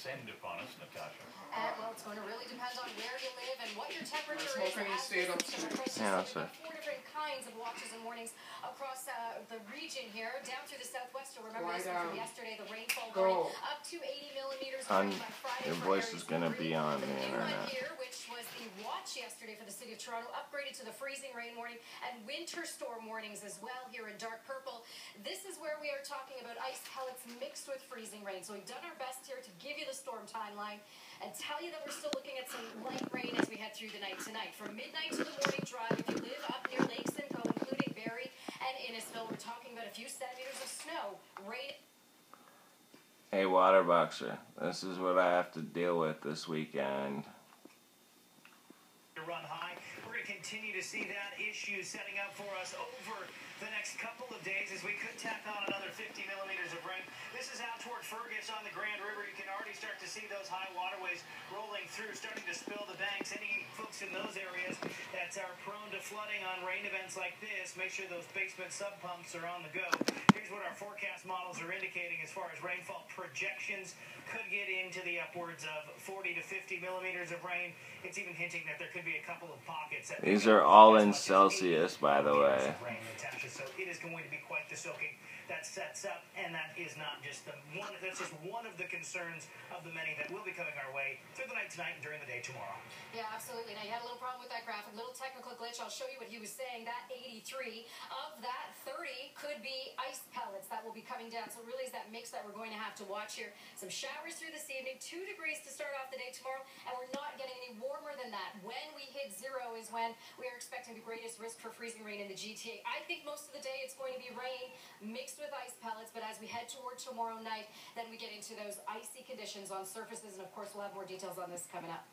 descend upon us, Natasha? Uh, well, it's going to really depend on where you live and what your temperature is. hope we as stay this up system to- approaches. Yeah, So that's we've four different kinds of watches and warnings across uh, the region here, down through the southwest. You'll remember this from yesterday, the rainfall Go. warning up to 80 millimeters of Hon, rain by Friday your voice is gonna be on the the new internet. Watch yesterday for the city of Toronto, upgraded to the freezing rain warning and winter storm warnings as well here in dark purple. This is where we are talking about ice pellets mixed with freezing rain. So we've done our best here to give you the storm timeline and tell you that we're still looking at some light rain as we head through the night tonight. From midnight to the morning drive, if you live up near Lake Simcoe, including Barrie and Innisfil, we're talking about a few centimeters of snow. Rain Hey, Waterboxer, this is what I have to deal with this weekend. To run high. We're going to continue to see that issue setting up for us over the next couple of days as we could tack on another 50 millimeters of rain. This is out toward Fergus on the Grand River. You can already start to see those high waterways rolling through, starting to spill the banks. Any folks in those areas that are prone to flooding on rain events like this, make sure those basement sub pumps are on the go. Here's what our forecast models are indicating as far as rainfall projections could get into the upwards of 40 to 50 millimeters of rain. It's even hinting that there could be a couple of pockets. That These are all in as much as 80 Celsius, by the way. rain, So it is going to be quite the soaking that sets up, and that is not just the one. That's just one of the concerns of the many that will be coming our way through the night tonight and during the day tomorrow. Yeah, absolutely. Now, you had a little problem with that graphic, little technical glitch. I'll show you what he was saying. That 83 of that 30 could be ice pellets that will be coming down. So, really is that mix that we're going to have to watch here. Some showers through this evening, two degrees to start off the day tomorrow, and we're not getting any warmer than that. When we hit zero is when we are expecting the greatest risk for freezing rain in the GTA. I think most of the day it's going to be rain mixed with ice pellets, but as we head toward tomorrow night, then we get into those icy conditions on surfaces, and of course, we'll have more details on this coming up.